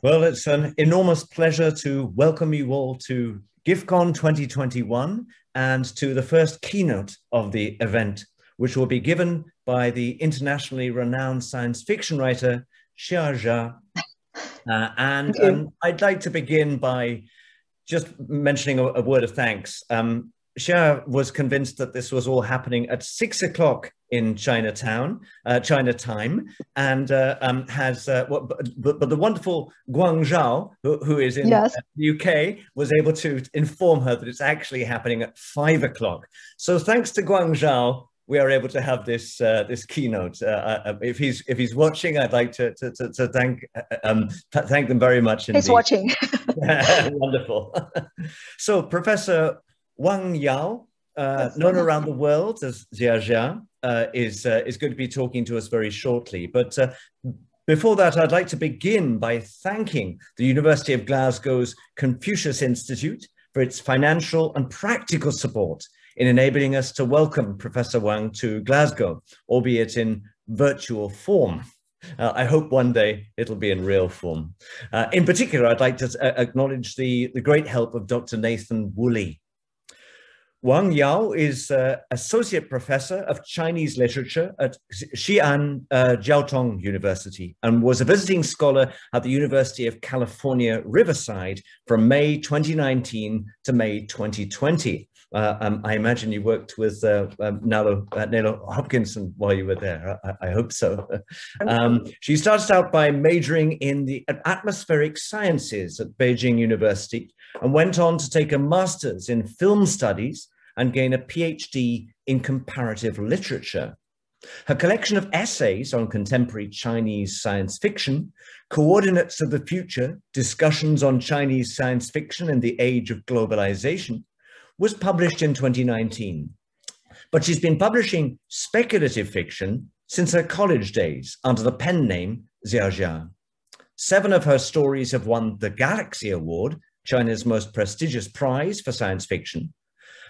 Well, it's an enormous pleasure to welcome you all to GIFCON 2021 and to the first keynote of the event, which will be given by the internationally renowned science fiction writer Xia Jia. Uh, and um, I'd like to begin by just mentioning a, a word of thanks. Um, Xia was convinced that this was all happening at six o'clock in Chinatown, uh, China time, and uh, um, has, uh, what, but, but, the wonderful Guang Zhao, who, who is in yes. the UK, was able to inform her that it's actually happening at five o'clock. So thanks to Guang Zhao, we are able to have this uh, this keynote. Uh, uh, if he's if he's watching, I'd like to to, to, to thank um, thank them very much. Indeed. He's watching. Wonderful. so Professor Wang Yao, uh, known around the world as Xia Jia, uh, is, uh, is going to be talking to us very shortly. But uh, before that, I'd like to begin by thanking the University of Glasgow's Confucius Institute for its financial and practical support in enabling us to welcome Professor Wang to Glasgow, albeit in virtual form. Uh, I hope one day it'll be in real form. Uh, in particular, I'd like to uh, acknowledge the, the great help of Dr. Nathan Woolley, Wang Yao is uh, Associate Professor of Chinese Literature at Xi'an uh, Jiaotong University and was a visiting scholar at the University of California, Riverside from May 2019 to May 2020. Uh, um, I imagine you worked with uh, um, Nalo, uh, Nalo Hopkinson while you were there. I, I hope so. Um, she started out by majoring in the atmospheric sciences at Beijing University and went on to take a master's in film studies and gain a PhD in comparative literature. Her collection of essays on contemporary Chinese science fiction, Coordinates of the Future, Discussions on Chinese Science Fiction in the Age of Globalization, was published in 2019. But she's been publishing speculative fiction since her college days under the pen name Xia Jia. Seven of her stories have won the Galaxy Award China's most prestigious prize for science fiction.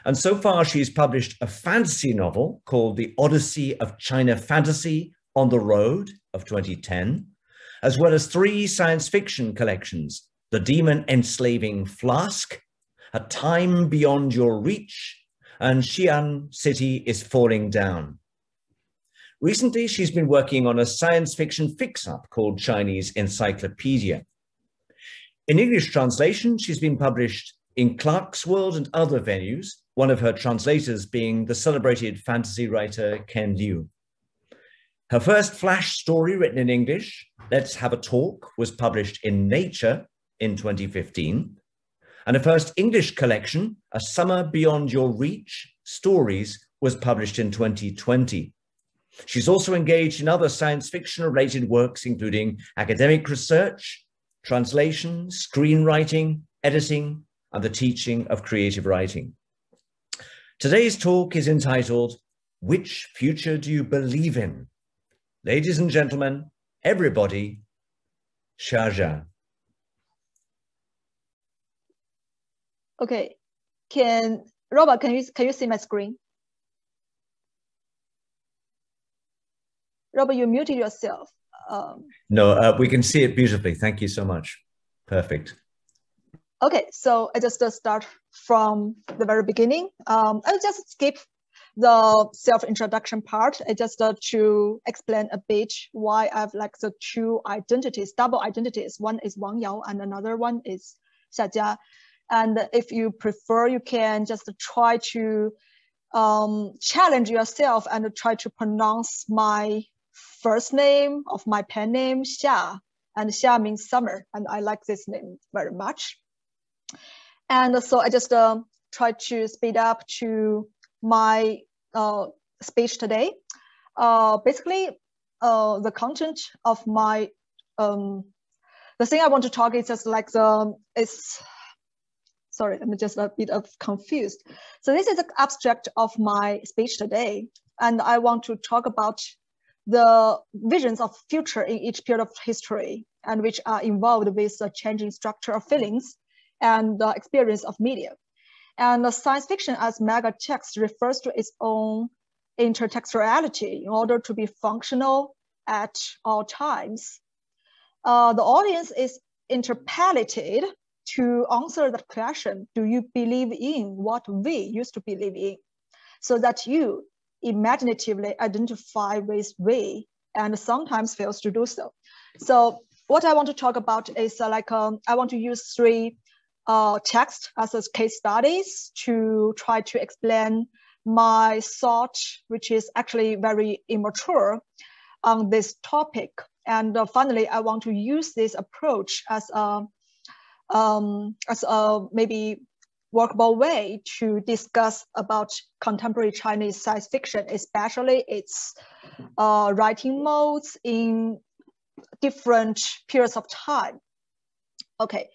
And so far, she's published a fantasy novel called The Odyssey of China Fantasy on the Road of 2010, as well as three science fiction collections The Demon Enslaving Flask, A Time Beyond Your Reach, and Xi'an City is Falling Down. Recently, she's been working on a science fiction fix up called Chinese Encyclopedia. In English translation, she's been published in Clarkesworld and other venues, one of her translators being the celebrated fantasy writer Ken Liu. Her first flash story written in English, Let's Have a Talk, was published in Nature in 2015. And her first English collection, A Summer Beyond Your Reach, Stories, was published in 2020. She's also engaged in other science fiction related works, including academic research, translation, screenwriting, editing, and the teaching of creative writing. Today's talk is entitled, Which Future Do You Believe in? Ladies and gentlemen, everybody, Xia Jia. Okay, can Robert, can you can you see my screen? Robert, you muted yourself. Um, no, uh, we can see it beautifully. Thank you so much. Perfect. Okay, so I just uh, start from the very beginning. Um, I'll just skip the self-introduction part. I just uh, to explain a bit why I've like the two identities, double identities. One is Wang Yao and another one is Xia Jia. And if you prefer, you can just try to um, challenge yourself and try to pronounce my first name of my pen name, Xia, and Xia means summer, and I like this name very much. And so I just uh, try to speed up to my uh, speech today. Uh, basically, uh, the content of my, um, the thing I want to talk is just like the, it's, sorry, I'm just a bit of confused. So this is the abstract of my speech today. And I want to talk about the visions of future in each period of history and which are involved with the changing structure of feelings and the experience of media. And the science fiction as mega text refers to its own intertextuality in order to be functional at all times. Uh, the audience is interpellated to answer that question, do you believe in what we used to believe in? So that you imaginatively identify with we and sometimes fails to do so. So what I want to talk about is uh, like, um, I want to use three uh, texts as a case studies to try to explain my thought, which is actually very immature on this topic. And uh, finally, I want to use this approach as a, um, as a maybe workable way to discuss about contemporary Chinese science fiction, especially its uh, writing modes in different periods of time. Okay,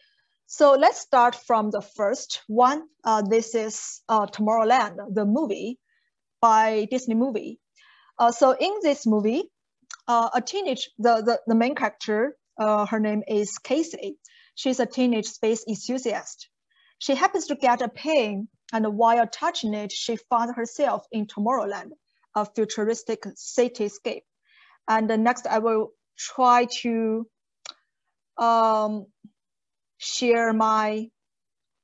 so let's start from the first one. Uh, this is uh, Tomorrowland, the movie by Disney movie. Uh, so in this movie, uh, a teenage, the, the, the main character, uh, her name is Casey. She's a teenage space enthusiast. She happens to get a pin, and while touching it, she finds herself in Tomorrowland, a futuristic cityscape. And next I will try to um, share my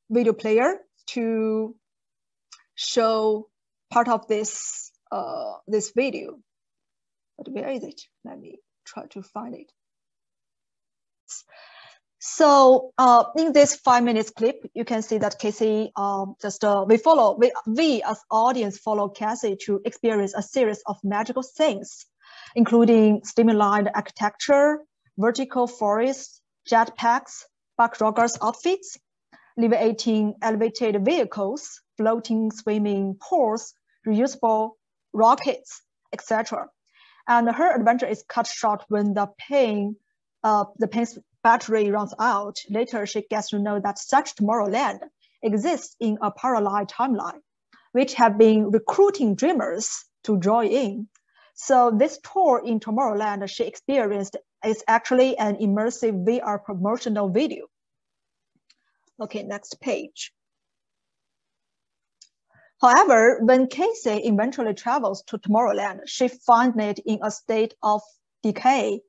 video player to show part of this uh, this video. But where is it? Let me try to find it. So uh, in this five minutes clip, you can see that Casey um, just uh, we follow we, we as audience follow Casey to experience a series of magical things, including streamlined architecture, vertical forests, jetpacks, Buck Rogers outfits, levitating elevated vehicles, floating swimming pools, reusable rockets, etc. And her adventure is cut short when the pain, uh, the pain's battery runs out. Later, she gets to know that such Tomorrowland exists in a parallel timeline, which have been recruiting dreamers to join in. So this tour in Tomorrowland she experienced is actually an immersive VR promotional video. Okay, next page. However, when Casey eventually travels to Tomorrowland, she finds it in a state of decay.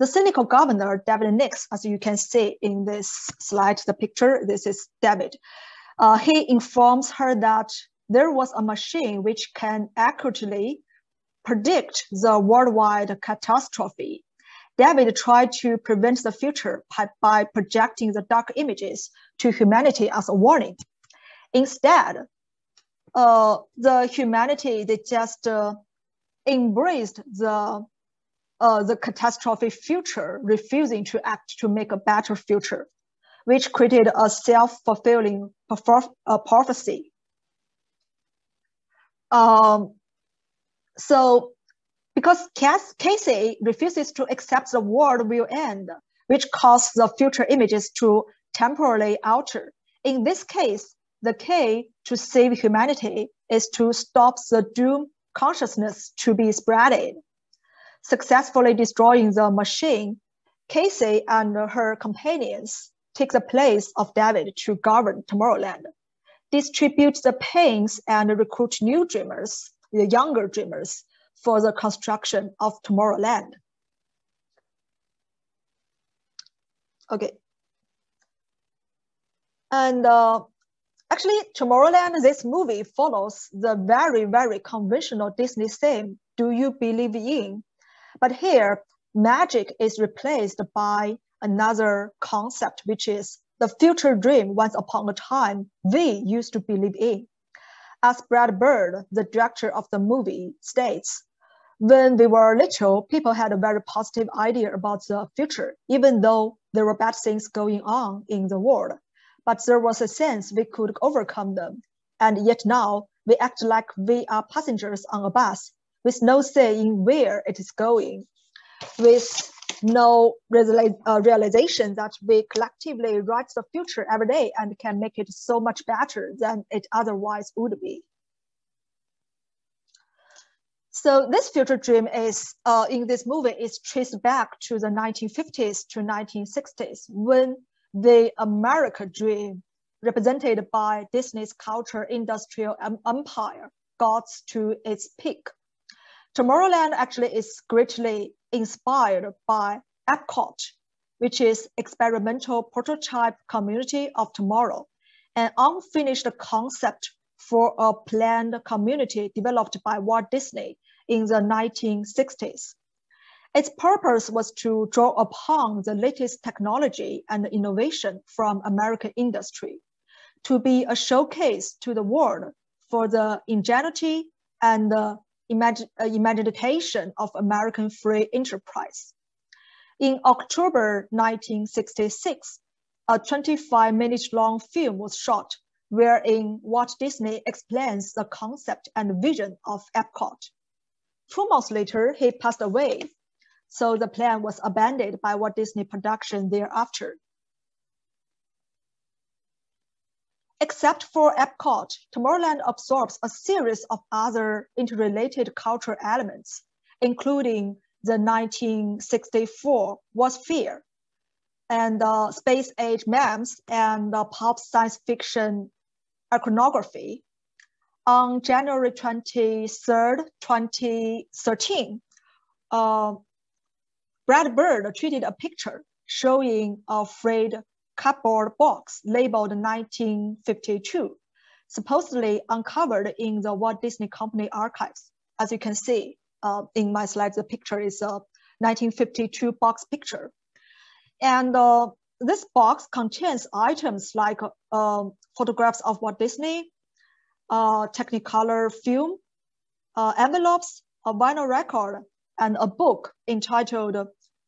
The cynical governor, David Nix, as you can see in this slide, the picture, this is David. Uh, he informs her that there was a machine which can accurately predict the worldwide catastrophe. David tried to prevent the future by, projecting the dark images to humanity as a warning. Instead, uh, the humanity they just uh, embraced the uh, the catastrophic future, refusing to act to make a better future, which created a self-fulfilling uh, prophecy. Um, so, because Casey refuses to accept the world will end, which causes the future images to temporarily alter. In this case, the key to save humanity is to stop the doom consciousness to be spreaded. Successfully destroying the machine, Casey and her companions take the place of David to govern Tomorrowland, distribute the pains and recruit new dreamers, the younger dreamers, for the construction of Tomorrowland. Okay. And uh, Actually, Tomorrowland, this movie follows the very, very conventional Disney theme, Do You Believe In? But here, magic is replaced by another concept, which is the future dream once upon a time we used to believe in. As Brad Bird, the director of the movie, states, when we were little, people had a very positive idea about the future, even though there were bad things going on in the world but there was a sense we could overcome them. And yet now we act like we are passengers on a bus with no say in where it is going, with no uh, realization that we collectively write the future every day and can make it so much better than it otherwise would be. So this future dream is uh, in this movie is traced back to the 1950s to 1960s when the America dream represented by Disney's culture industrial empire got to its peak. Tomorrowland actually is greatly inspired by Epcot, which is experimental prototype community of tomorrow, an unfinished concept for a planned community developed by Walt Disney in the 1960s. Its purpose was to draw upon the latest technology and innovation from American industry, to be a showcase to the world for the ingenuity and the uh, imagination of American free enterprise. In October 1966, a 25 minute long film was shot wherein Walt Disney explains the concept and vision of Epcot. Two months later, he passed away, so the plan was abandoned by Walt Disney Production thereafter. Except for Epcot, Tomorrowland absorbs a series of other interrelated cultural elements, including the 1964 World's Fair and uh, space age memes and uh, pop science fiction iconography. On January 23rd, 2013, uh, Brad Bird tweeted a picture showing a frayed cardboard box labeled 1952, supposedly uncovered in the Walt Disney Company archives. As you can see uh, in my slides, the picture is a 1952 box picture. And uh, this box contains items like uh, photographs of Walt Disney, uh, Technicolor film, uh, envelopes, a vinyl record, and a book entitled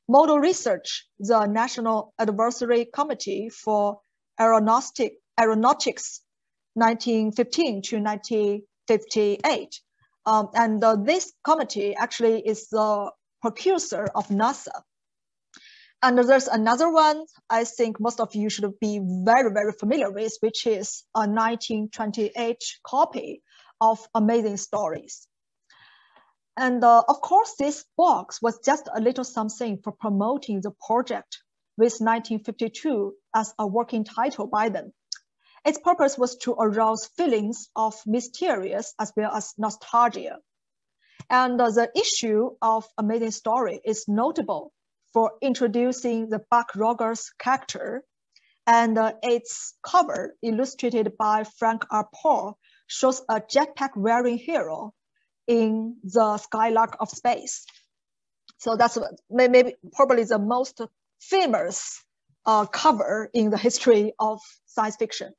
Model Research, the National Advisory Committee for Aeronautic, Aeronautics 1915 to 1958. Um, and uh, this committee actually is the precursor of NASA. And there's another one I think most of you should be very, very familiar with, which is a 1928 copy of Amazing Stories. And uh, of course, this box was just a little something for promoting the project with 1952 as a working title by them. Its purpose was to arouse feelings of mysterious as well as nostalgia. And uh, the issue of Amazing Story is notable for introducing the Buck Rogers character. And uh, its cover, illustrated by Frank R. Paul, shows a jetpack wearing hero in the Skylark of Space. So that's maybe probably the most famous uh, cover in the history of science fiction.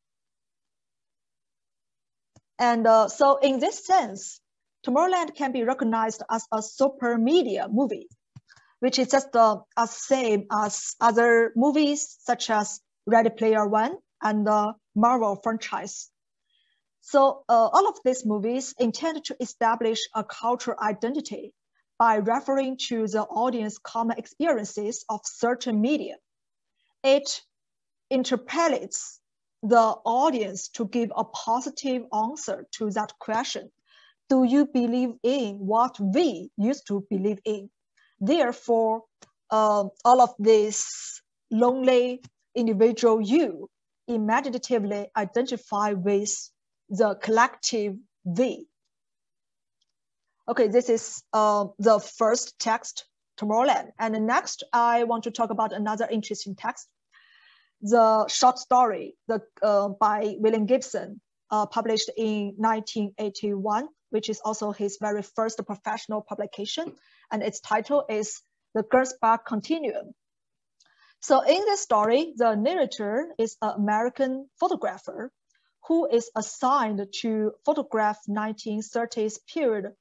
And uh, so in this sense, Tomorrowland can be recognized as a super media movie which is just the as same as other movies such as Ready Player One and the Marvel franchise. So uh, all of these movies intend to establish a cultural identity by referring to the audience common experiences of certain media. It interpellates the audience to give a positive answer to that question. Do you believe in what we used to believe in? Therefore, uh, all of this lonely individual you imaginatively identify with the collective we. Okay, this is uh, the first text, Tomorrowland. And next, I want to talk about another interesting text, the short story the, uh, by William Gibson, uh, published in 1981 which is also his very first professional publication. And its title is The Gernsback Continuum. So in this story, the narrator is an American photographer who is assigned to photograph 1930s period,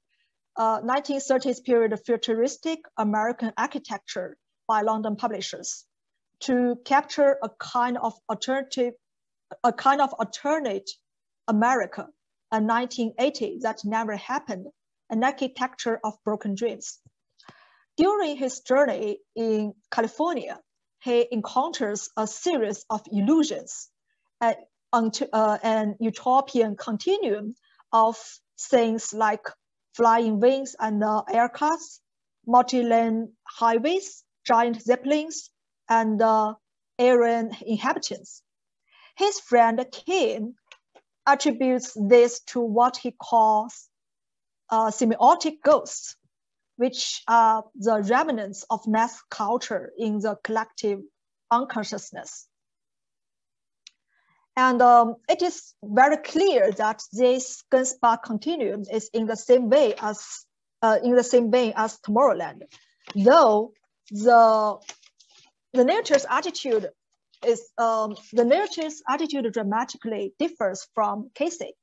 uh, 1930s period futuristic American architecture by London publishers to capture a kind of alternative, a kind of alternate America a 1980 that never happened, an architecture of broken dreams. During his journey in California, he encounters a series of illusions, uh, onto, uh, an utopian continuum of things like flying wings and uh, aircrafts, multi-lane highways, giant zeppelins, and uh, inhabitants. His friend Kihn attributes this to what he calls uh, semiotic ghosts, which are the remnants of mass culture in the collective unconsciousness. And um, it is very clear that this Gernsback continuum is in the same way as uh, in the same vein as Tomorrowland, though the the narrator's attitude is um, the narrator's attitude dramatically differs from Casey.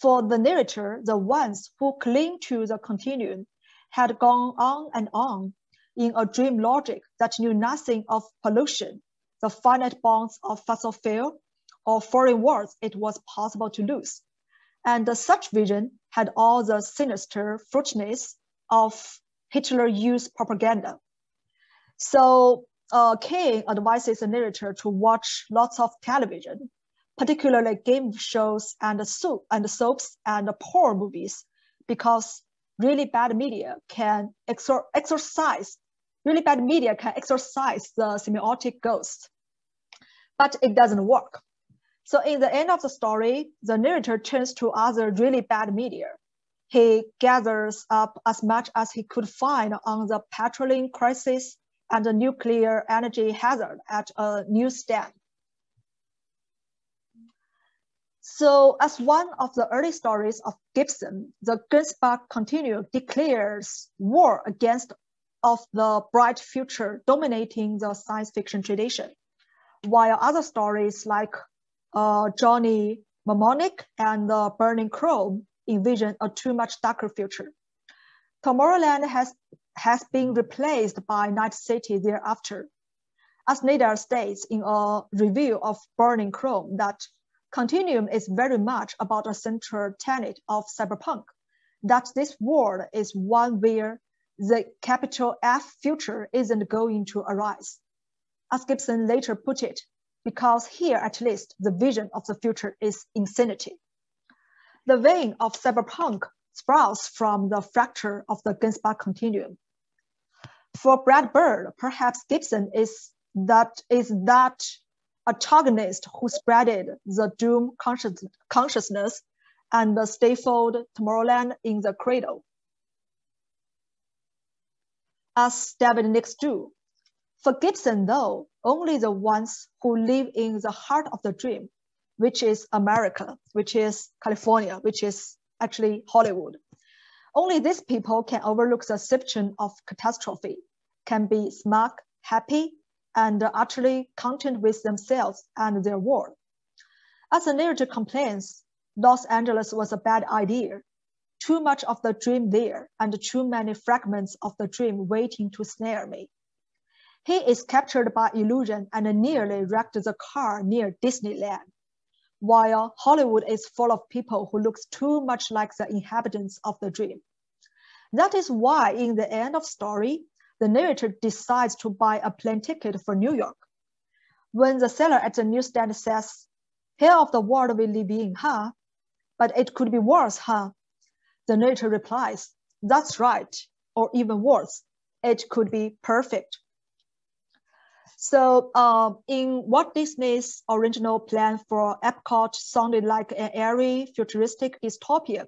For the narrator, the ones who cling to the continuum had gone on and on in a dream logic that knew nothing of pollution, the finite bonds of fossil fuel, or foreign wars it was possible to lose. And such vision had all the sinister fruitfulness of Hitler Youth propaganda. So uh, Kihn advises the narrator to watch lots of television, particularly game shows and soap and soaps and porn movies, because really bad media can exor exercise, really bad media can exercise the semiotic ghost, but it doesn't work. So in the end of the story, the narrator turns to other really bad media. He gathers up as much as he could find on the petroleum crisis and the nuclear energy hazard at a newsstand. So as one of the early stories of Gibson, the Gernsback Continuum declares war against of the bright future dominating the science fiction tradition, while other stories like uh, Johnny Mnemonic and the Burning Chrome envision a too much darker future. Tomorrowland has, has been replaced by Night City thereafter. As Nader states in a review of Burning Chrome that Continuum is very much about a central tenet of cyberpunk, that this world is one where the capital F future isn't going to arise. As Gibson later put it, because here at least the vision of the future is insanity. The vein of cyberpunk sprouts from the fracture of the Gernsback continuum. For Brad Bird, perhaps Gibson is that is that antagonist who spreaded the doom conscious, consciousness and the stifled Tomorrowland in the cradle. As David Nix do, for Gibson, though, only the ones who live in the heart of the dream, which is America, which is California, which is actually Hollywood. Only these people can overlook the deception of catastrophe, can be smug, happy, and utterly content with themselves and their world. As the narrator complains, Los Angeles was a bad idea. Too much of the dream there and too many fragments of the dream waiting to snare me. He is captured by illusion and nearly wrecked the car near Disneyland. While Hollywood is full of people who looks too much like the inhabitants of the dream. That is why in the end of story, the narrator decides to buy a plane ticket for New York. When the seller at the newsstand says, hell of the world we live in, huh? But it could be worse, huh? The narrator replies, that's right, or even worse, it could be perfect. So um, in Walt Disney's original plan for Epcot sounded like an airy, futuristic dystopia,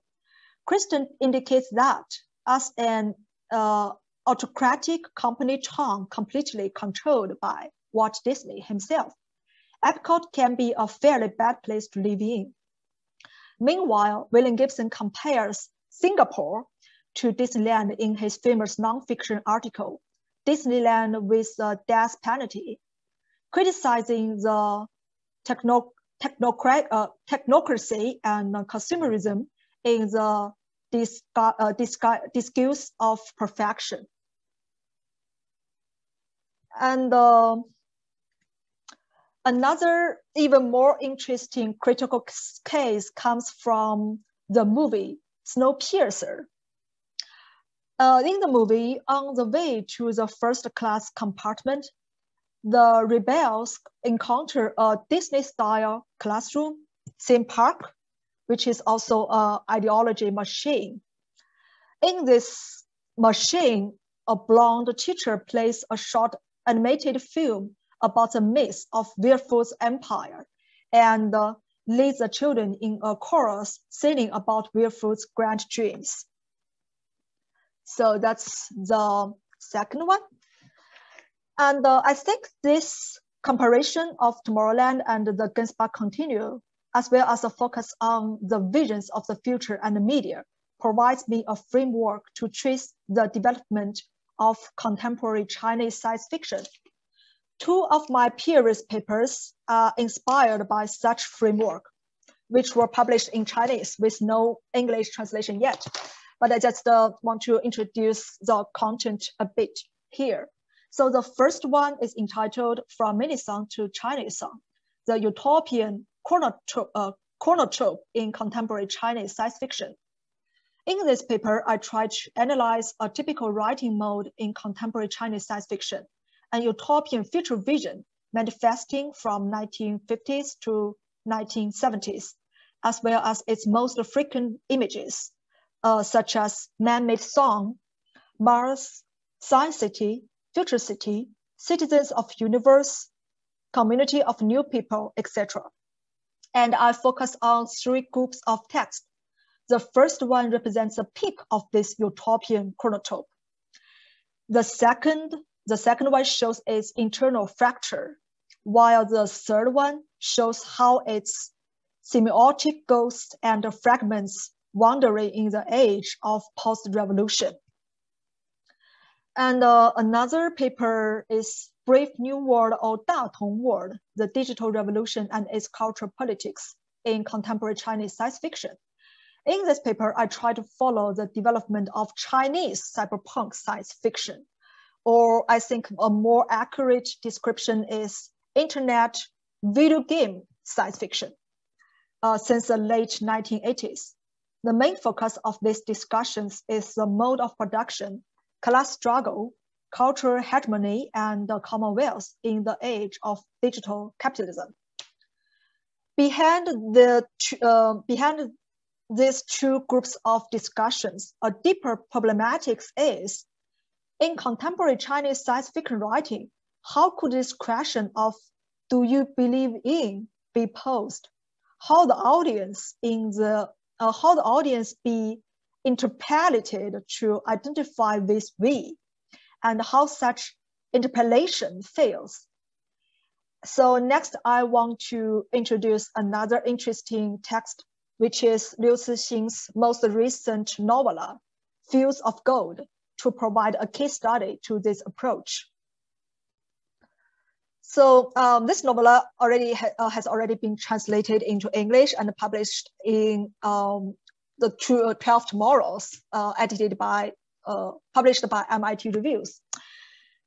Kristen indicates that as an uh, autocratic company charm completely controlled by Walt Disney himself, Epcot can be a fairly bad place to live in. Meanwhile, William Gibson compares Singapore to Disneyland in his famous nonfiction article, Disneyland with the death penalty, criticizing the techno, uh, technocracy and consumerism in the uh, disguise of perfection. And uh, another even more interesting critical case comes from the movie Snowpiercer, uh, in the movie, on the way to the first class compartment, the rebels encounter a Disney-style classroom, theme park, which is also an ideology machine. In this machine, a blonde teacher plays a short animated film about the myth of Wilford's empire and uh, leads the children in a chorus singing about Wilford's grand dreams. So that's the second one. And uh, I think this comparison of Tomorrowland and the Gernsback Continuum, as well as a focus on the visions of the future and the media, provides me a framework to trace the development of contemporary Chinese science fiction. Two of my previous papers are inspired by such framework, which were published in Chinese with no English translation yet. But I just uh, want to introduce the content a bit here. So the first one is entitled From Mini Song to Chinese Song, the utopian uh, chronotope in contemporary Chinese science fiction. In this paper, I tried to analyze a typical writing mode in contemporary Chinese science fiction, an utopian future vision manifesting from 1950s to 1970s, as well as its most frequent images, uh, such as man-made song, Mars, Science City, Future City, Citizens of Universe, Community of New People, etc. And I focus on three groups of text the first one represents a peak of this utopian chronotope. The second, the second one shows its internal fracture, while the third one shows how its semiotic ghosts and fragments wandering in the age of post-revolution. And uh, another paper is Brave New World or Da Tong World, the digital revolution and its cultural politics in contemporary Chinese science fiction. In this paper, I try to follow the development of Chinese cyberpunk science fiction, or I think a more accurate description is internet video game science fiction uh, since the late 1980s. The main focus of these discussions is the mode of production, class struggle, cultural hegemony, and the commonwealth in the age of digital capitalism. Behind the uh, behind these two groups of discussions, a deeper problematic is, in contemporary Chinese science fiction writing, how could this question of do you believe in be posed? How the audience in the uh, how the audience be interpellated to identify this we, and how such interpellation fails. So next, I want to introduce another interesting text which is Liu Cixin's most recent novella, Fields of Gold, to provide a case study to this approach. So um, this novella already ha uh, has already been translated into English and published in um, the two, uh, 12 Tomorrows, uh, edited by, uh, published by MIT Reviews.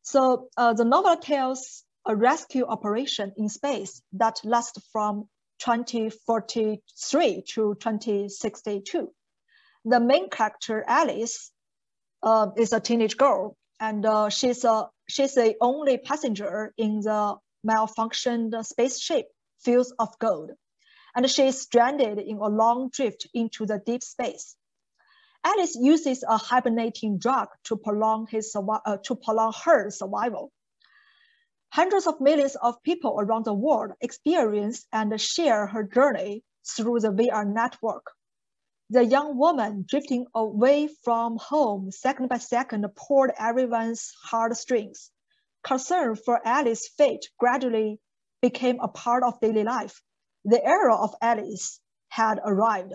So uh, the novel tells a rescue operation in space that lasts from 2043 to 2062. The main character, Alice, uh, is a teenage girl, and she's, a, she's the only passenger in the malfunctioned spaceship Fields of Gold, and she is stranded in a long drift into the deep space. Alice uses a hibernating drug to prolong, his, uh, to prolong her survival. Hundreds of millions of people around the world experience and share her journey through the VR network. The young woman drifting away from home second by second poured everyone's heartstrings. Concern for Alice's fate gradually became a part of daily life. The era of Alice had arrived.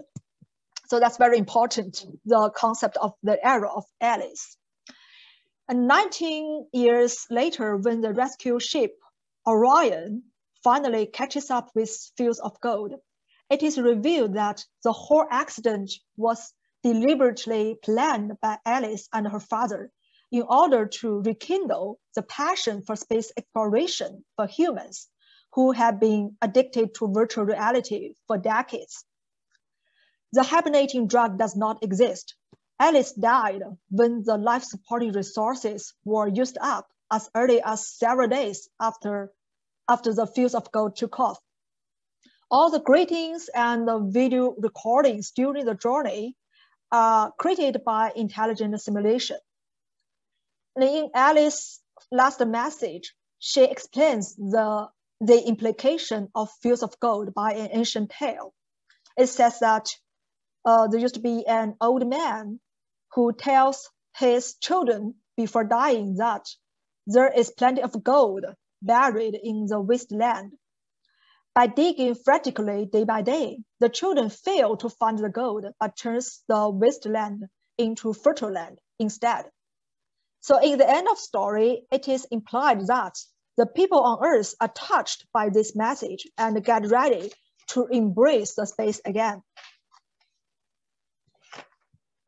So that's very important, the concept of the era of Alice. And 19 years later, when the rescue ship Orion finally catches up with Fields of Gold, it is revealed that the whole accident was deliberately planned by Alice and her father in order to rekindle the passion for space exploration for humans who have been addicted to virtual reality for decades. The hibernating drug does not exist, Alice died when the life supporting resources were used up as early as several days after, after the Fields of Gold took off. All the greetings and the video recordings during the journey are created by intelligent simulation. In Alice's last message, she explains the, the implication of Fields of Gold by an ancient tale. It says that uh, there used to be an old man who tells his children before dying that there is plenty of gold buried in the wasteland. By digging frantically day by day, the children fail to find the gold, but turns the wasteland into fertile land instead. So in the end of story, it is implied that the people on earth are touched by this message and get ready to embrace the space again.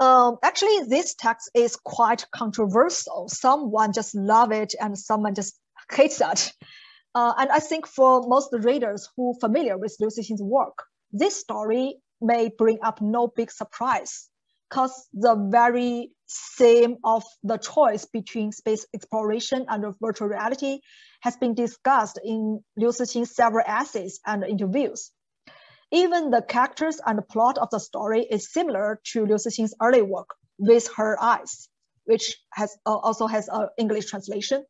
Um, actually, this text is quite controversial. Someone just love it and someone just hates that. Uh, and I think for most readers who familiar with Liu Cixin's work, this story may bring up no big surprise because the very theme of the choice between space exploration and virtual reality has been discussed in Liu Cixin's several essays and interviews. Even the characters and plot of the story is similar to Liu Cixin's early work, With Her Eyes, which has uh, also has an English translation.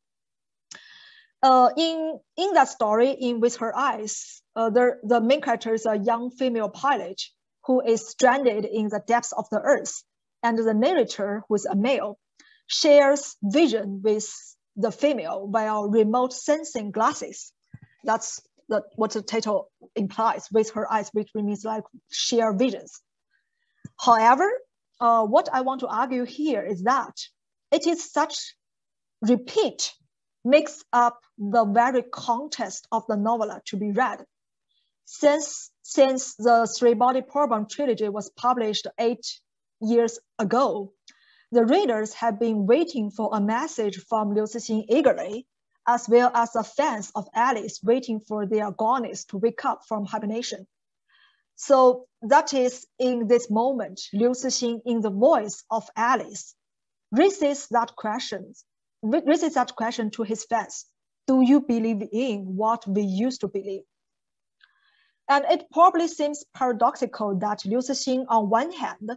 Uh, in, in that story, in With Her Eyes, uh, the, the main character is a young female pilot who is stranded in the depths of the earth, and the narrator, who is a male, shares vision with the female via remote sensing glasses. That's the, what the title implies, with her eyes, which means like share visions. However, uh, what I want to argue here is that it is such repeat makes up the very context of the novella to be read. Since, since the Three Body Problem trilogy was published eight years ago, the readers have been waiting for a message from Liu Cixin eagerly as well as the fans of Alice waiting for their agonists to wake up from hibernation. So that is in this moment, Liu Cixin, in the voice of Alice, raises that question, raises that question to his fans. Do you believe in what we used to believe? And it probably seems paradoxical that Liu Cixin, on one hand,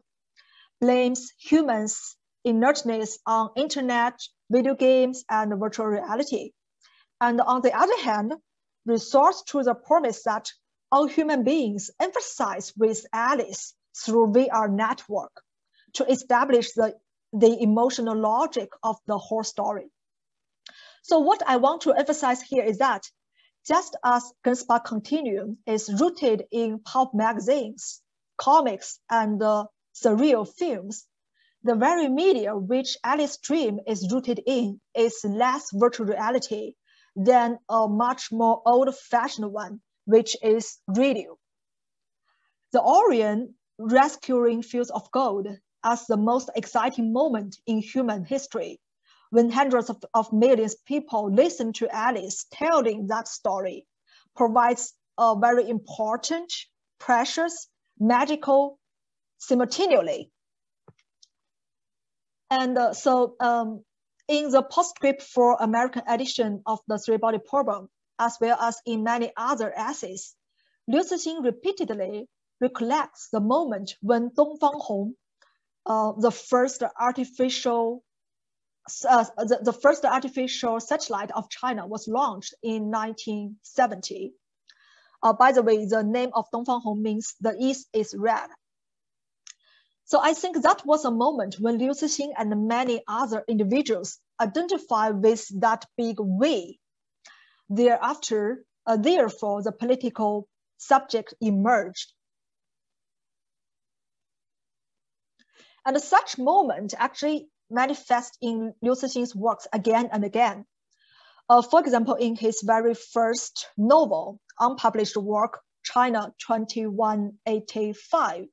blames humans' inertness on internet, video games, and virtual reality, and on the other hand, resorts to the promise that all human beings emphasize with Alice through VR network to establish the, the emotional logic of the whole story. So what I want to emphasize here is that just as Gernsback Continuum is rooted in pulp magazines, comics, and uh, surreal films, the very media which Alice Dream is rooted in is less virtual reality than a much more old-fashioned one, which is radio. The Orion rescuing fields of gold as the most exciting moment in human history, when hundreds of, of millions of people listen to Alice telling that story, provides a very important, precious, magical simultaneously. And uh, so um, in the postscript for American edition of the three-body problem, as well as in many other essays, Liu Cixin repeatedly recollects the moment when Dongfang Hong, uh, the first artificial uh, the, the first artificial satellite of China was launched in 1970. Uh, by the way, the name of Dongfang Hong means the east is red. So I think that was a moment when Liu Cixin and many other individuals identified with that big we. Thereafter, uh, therefore, the political subject emerged. And such moment actually manifest in Liu Cixin's works again and again. Uh, for example, in his very first novel, unpublished work, China 2185,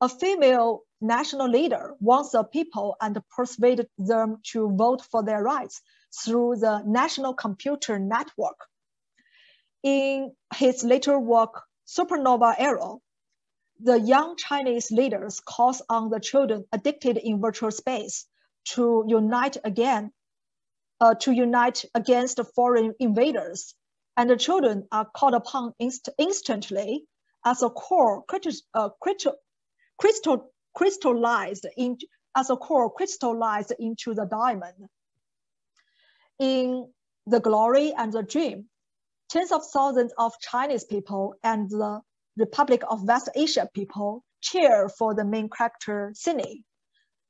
a female national leader wants the people and persuaded them to vote for their rights through the National Computer Network. In his later work, Supernova Era, the young Chinese leaders calls on the children addicted in virtual space to unite again, uh, to unite against foreign invaders. And the children are called upon inst instantly as a core critical, uh, crystal, crystallized in, as a core crystallized into the diamond. In The Glory and the Dream, tens of thousands of Chinese people and the Republic of West Asia people cheer for the main character, Sydney.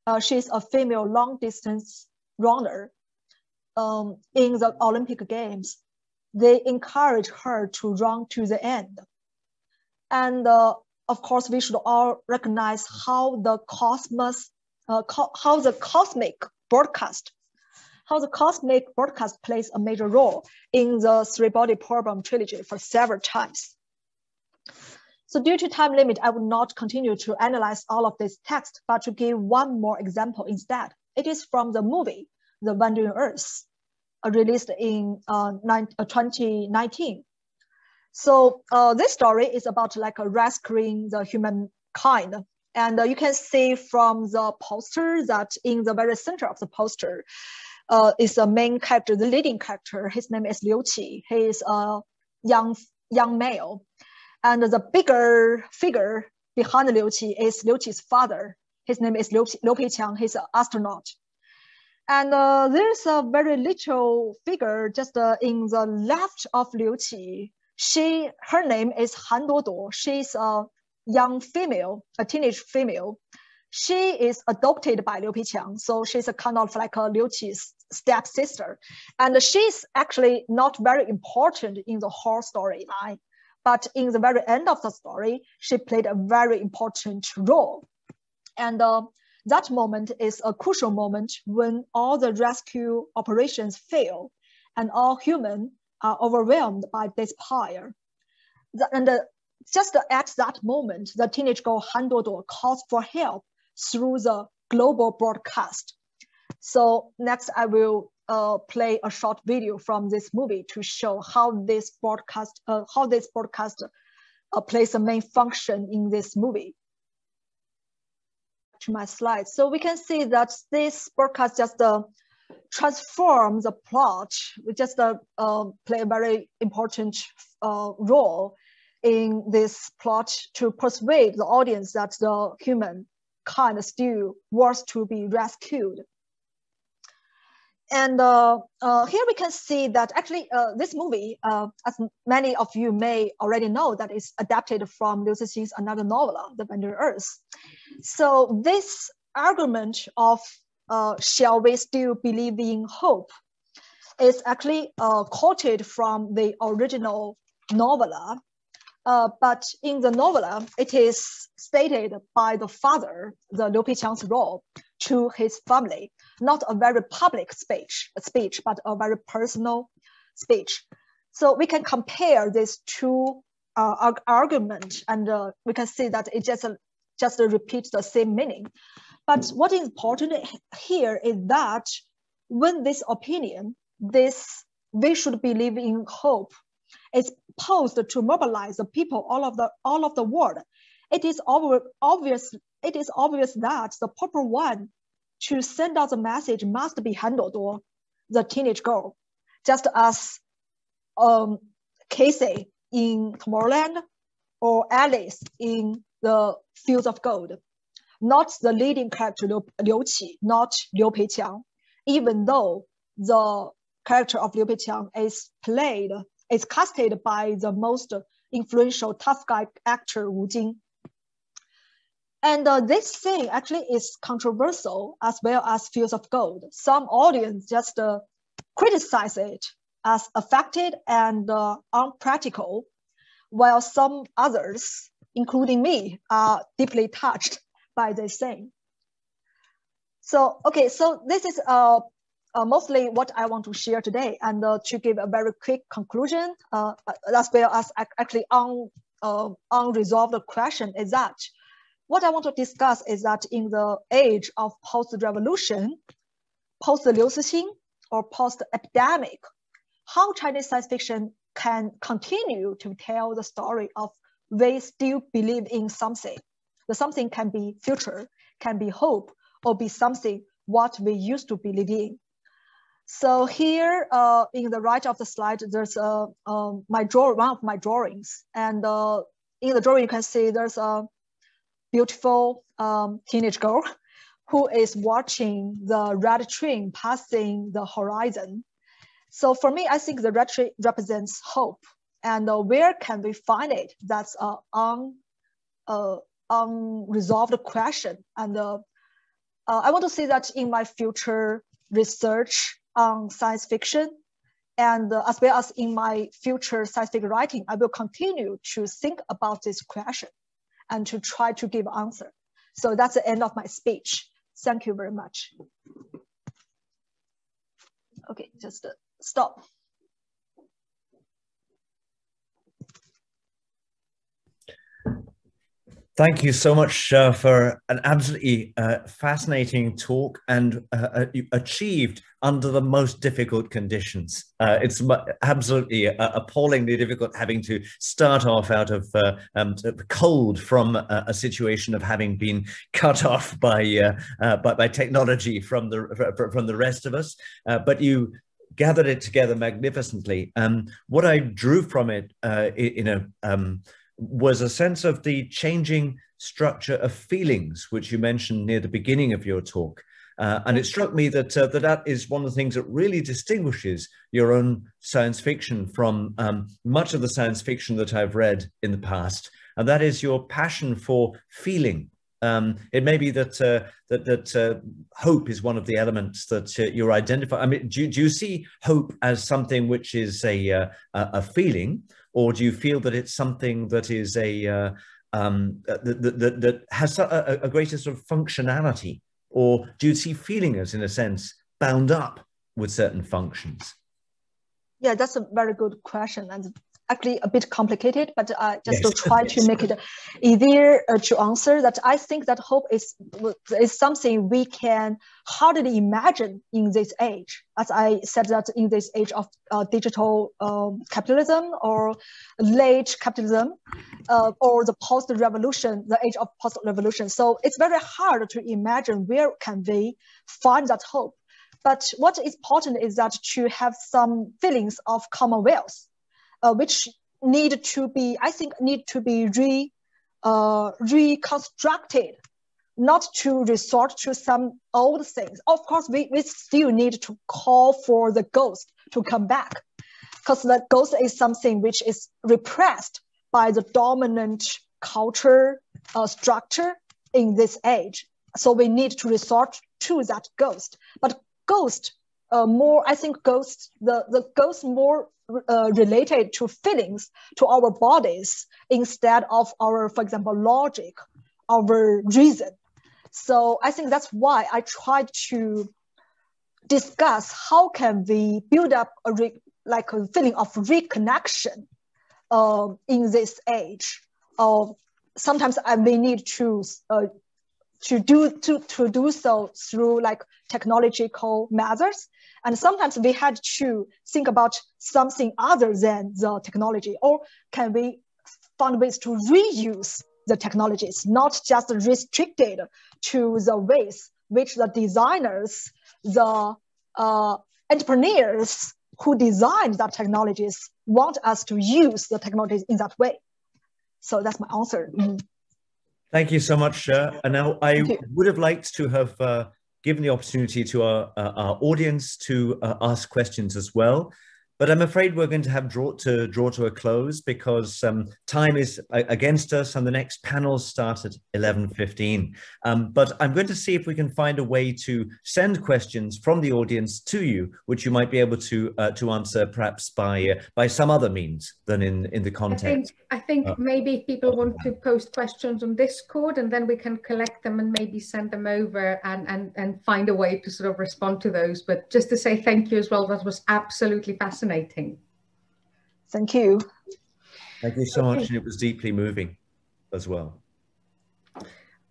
Uh, she's a female long distance runner. um, in the Olympic Games, they encourage her to run to the end. And uh, of course, we should all recognize how the cosmos, uh, co how the cosmic broadcast, how the cosmic broadcast plays a major role in the three-body problem trilogy for several times. So due to time limit, I will not continue to analyze all of this text, but to give one more example instead. It is from the movie, The Wandering Earth, uh, released in uh, 2019. Uh, so uh, this story is about like rescuing the humankind. And uh, you can see from the poster that in the very center of the poster uh, is the main character, the leading character. His name is Liu Qi. He is a young, young male. And the bigger figure behind Liu Qi is Liu Qi's father. His name is Liu, Liu Peiqiang. He's an astronaut. And uh, there's a very little figure just uh, in the left of Liu Qi. She, her name is Han Duoduo. She's a young female, a teenage female. She is adopted by Liu Peiqiang, so she's a kind of like a Liu Qi's stepsister. And she's actually not very important in the whole storyline, but in the very end of the story, she played a very important role. And uh, that moment is a crucial moment when all the rescue operations fail and all humans are overwhelmed by despair. And uh, just at that moment, the teenage girl Han Duoduo calls for help through the global broadcast. So next I will uh, play a short video from this movie to show how this broadcast, uh, how this broadcast uh, plays a main function in this movie to my slides. So we can see that this broadcast just uh, transform the plot. We just uh, play a very important uh, role in this plot to persuade the audience that the human kind still wants to be rescued. And uh, uh, here we can see that actually uh, this movie, uh, as many of you may already know, that is adapted from Liu Cixin's another novella, The Wandering Earth. So this argument of uh, shall we still believe in hope is actually uh, quoted from the original novella. but in the novella, it is stated by the father, the Liu Peiqiang's role, to his family not a very public speech, speech, but a very personal speech. So we can compare these two uh, argument and uh, we can see that it just, uh, just repeats the same meaning. But what is important here is that when this opinion, this we should believe in hope, is posed to mobilize the people all of the all of the world, it is obvious it is obvious that the proper one to send out the message must be Han Duoduo the teenage girl, just as um, Casey in Tomorrowland or Alice in the Fields of Gold, not the leading character Liu, Liu Qi, not Liu Peiqiang, even though the character of Liu Peiqiang is played, is casted by the most influential tough guy actor Wu Jing. And uh, this thing actually is controversial as well as Fields of Gold. Some audience just uh, criticize it as affected and uh, unpractical, while some others, including me, are deeply touched by this thing. So, okay, so this is uh, uh, mostly what I want to share today. And uh, to give a very quick conclusion, uh, as well as actually un, uh, unresolved question is that what I want to discuss is that in the age of post-revolution, post-Liu Cixin, or post-epidemic, how Chinese science fiction can continue to tell the story of we still believe in something. The something can be future, can be hope, or be something what we used to believe in. So here uh, in the right of the slide, there's uh, um, my draw, one of my drawings. And uh, in the drawing, you can see there's a beautiful um, teenage girl who is watching the red train passing the horizon. So for me, I think the red train represents hope. And uh, where can we find it? That's an un, uh, unresolved question. And uh, uh, I want to say that in my future research on science fiction. And uh, as well as in my future science fiction writing, I will continue to think about this question and to try to give answer. So that's the end of my speech. Thank you very much. Okay, just uh, stop. Thank you so much uh, for an absolutely uh, fascinating talk and uh, uh achieved under the most difficult conditions. Uh, it's absolutely uh, appallingly difficult having to start off out of um, cold from a, situation of having been cut off by, by, by, technology from the, from the rest of us. but you gathered it together magnificently. Um, what I drew from it in a um, was a sense of the changing structure of feelings, which you mentioned near the beginning of your talk. Uh, and it struck me that, uh, that that is one of the things that really distinguishes your own science fiction from um, much of the science fiction that I've read in the past. And that is your passion for feeling. Um, it may be that uh, that, that uh, hope is one of the elements that uh, you're identifying. I mean, do, do you see hope as something which is a, uh, a feeling, or do you feel that it's something that is a uh, um, that, that, that, has a, a, greater sort of functionality, or do you see feeling as, in a sense, bound up with certain functions? Yeah, that's a very good question, and actually a bit complicated, but uh, just yes. to try yes. to make it easier uh, to answer that I think that hope is, is something we can hardly imagine in this age. As I said that in this age of uh, digital um, capitalism or late capitalism uh, or the post-revolution, the age of post-revolution. So it's very hard to imagine where can we find that hope. But what is important is that to have some feelings of commonwealth which need to be, I think, need to be re, uh, reconstructed, not to resort to some old things. Of course, we, we still need to call for the ghost to come back because the ghost is something which is repressed by the dominant culture uh, structure in this age. So we need to resort to that ghost. But ghost uh, more, I think ghost, the, the ghost more uh, related to feelings, to our bodies, instead of our, for example, logic, our reason. So I think that's why I try to discuss how can we build up a re, like a feeling of reconnection uh, in this age. Uh, sometimes I may need to uh, to do to, to do so through like technological methods and sometimes we had to think about something other than the technology, or can we find ways to reuse the technologies, not just restricted to the ways which the designers, the uh, entrepreneurs who designed that technologies want us to use the technologies in that way. So that's my answer. Mm. Thank you so much. Uh, and now I would have liked to have uh, given the opportunity to our, uh, our audience to uh, ask questions as well. But I'm afraid we're going to have draw to draw to a close because um, time is against us and the next panels start at 11.15. Um, but I'm going to see if we can find a way to send questions from the audience to you, which you might be able to uh, to answer perhaps by uh, by some other means than in, in the content. I think, I think uh, maybe people want to post questions on Discord and then we can collect them and maybe send them over and, and, and find a way to sort of respond to those. But just to say thank you as well, that was absolutely fascinating fascinating. Thank you. Thank you so okay. much. And it was deeply moving as well.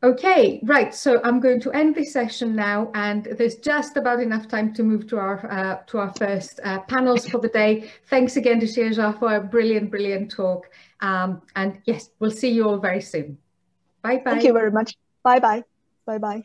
Okay, right. So I'm going to end this session now, and there's just about enough time to move to our uh, to our first uh, panels for the day. Thanks again to Xia Jia for a brilliant, brilliant talk. Um, and yes, we'll see you all very soon. Bye bye. Thank you very much. Bye bye. Bye bye.